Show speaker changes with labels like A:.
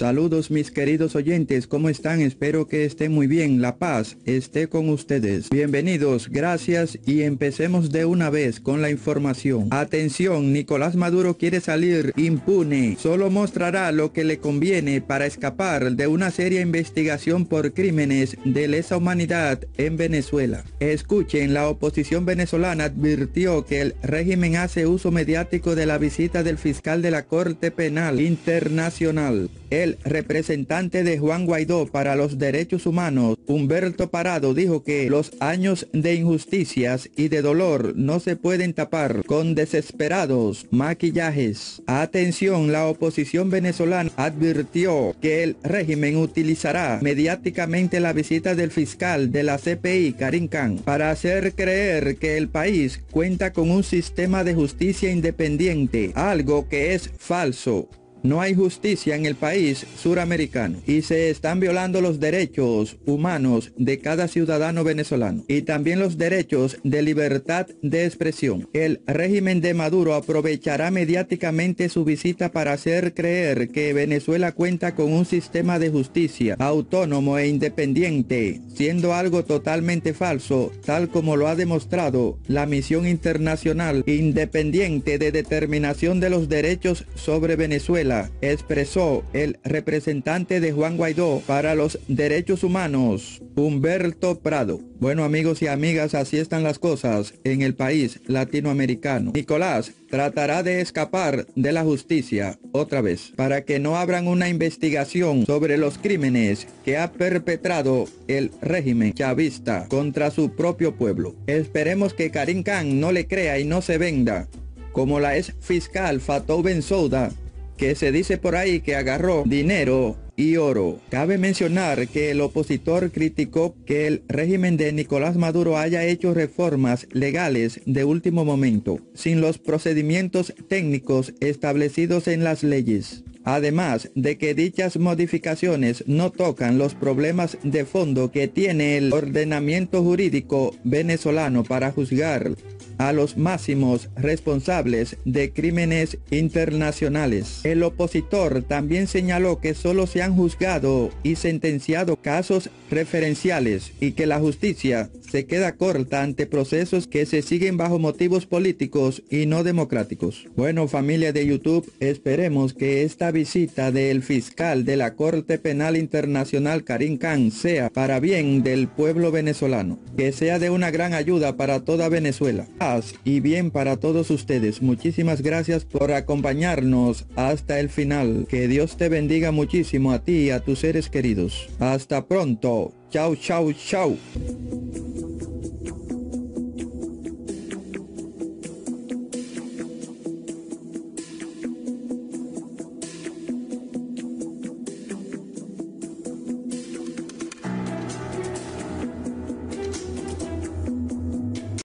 A: Saludos mis queridos oyentes, ¿cómo están? Espero que estén muy bien, la paz esté con ustedes. Bienvenidos, gracias y empecemos de una vez con la información. Atención, Nicolás Maduro quiere salir impune, solo mostrará lo que le conviene para escapar de una seria investigación por crímenes de lesa humanidad en Venezuela. Escuchen, la oposición venezolana advirtió que el régimen hace uso mediático de la visita del fiscal de la Corte Penal Internacional el representante de Juan Guaidó para los derechos humanos, Humberto Parado, dijo que los años de injusticias y de dolor no se pueden tapar con desesperados maquillajes. Atención, la oposición venezolana advirtió que el régimen utilizará mediáticamente la visita del fiscal de la CPI, Karim Khan, para hacer creer que el país cuenta con un sistema de justicia independiente, algo que es falso. No hay justicia en el país suramericano y se están violando los derechos humanos de cada ciudadano venezolano y también los derechos de libertad de expresión. El régimen de Maduro aprovechará mediáticamente su visita para hacer creer que Venezuela cuenta con un sistema de justicia autónomo e independiente, siendo algo totalmente falso, tal como lo ha demostrado la misión internacional independiente de determinación de los derechos sobre Venezuela expresó el representante de Juan Guaidó para los derechos humanos, Humberto Prado. Bueno amigos y amigas, así están las cosas en el país latinoamericano. Nicolás tratará de escapar de la justicia otra vez para que no abran una investigación sobre los crímenes que ha perpetrado el régimen chavista contra su propio pueblo. Esperemos que Karim Khan no le crea y no se venda como la ex fiscal Fatou Bensouda que se dice por ahí que agarró dinero y oro. Cabe mencionar que el opositor criticó que el régimen de Nicolás Maduro haya hecho reformas legales de último momento, sin los procedimientos técnicos establecidos en las leyes. Además de que dichas modificaciones no tocan los problemas de fondo que tiene el ordenamiento jurídico venezolano para juzgar a los máximos responsables de crímenes internacionales. El opositor también señaló que solo se han juzgado y sentenciado casos referenciales y que la justicia se queda corta ante procesos que se siguen bajo motivos políticos y no democráticos. Bueno familia de YouTube, esperemos que esta visita del fiscal de la Corte Penal Internacional Karim Khan sea para bien del pueblo venezolano, que sea de una gran ayuda para toda Venezuela y bien para todos ustedes. Muchísimas gracias por acompañarnos hasta el final. Que Dios te bendiga muchísimo a ti y a tus seres queridos. Hasta pronto. Chao, chao, chao.